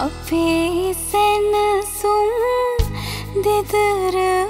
අපේ සැනසුම් දෙදරවා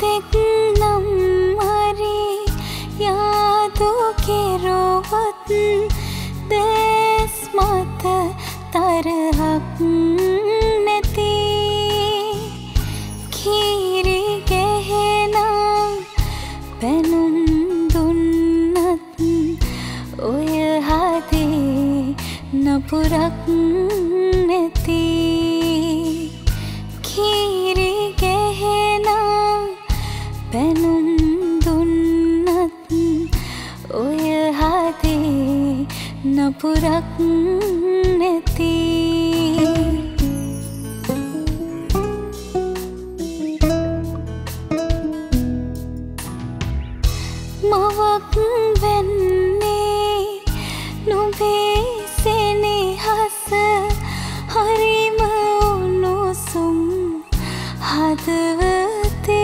කොතෙක් නම් හරි යාදු කෙරොවත් දෙස් මත තරහක් නැති. කීරි ගෙහෙනම් පැනුම් දුන්නත් ඔය හදේ නපුරක් නැති. කීරි නපුරක් නැති. මවක් වෙන්නේ නුබේ සෙනෙහස. හරිම උණුසුම් හදවතේ.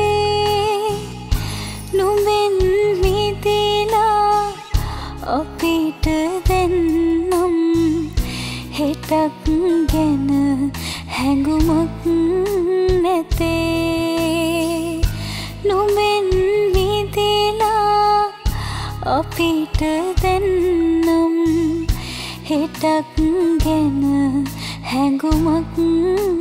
නුඹෙන් මිදිලා අපිට දෙන්නම් හෙටක් ගැන හැඟුමක් නැතේ. නුඹෙන් මිදිලා අපිට දෙන්නම් හෙටක් ගැන හැඟුමක් නැතේ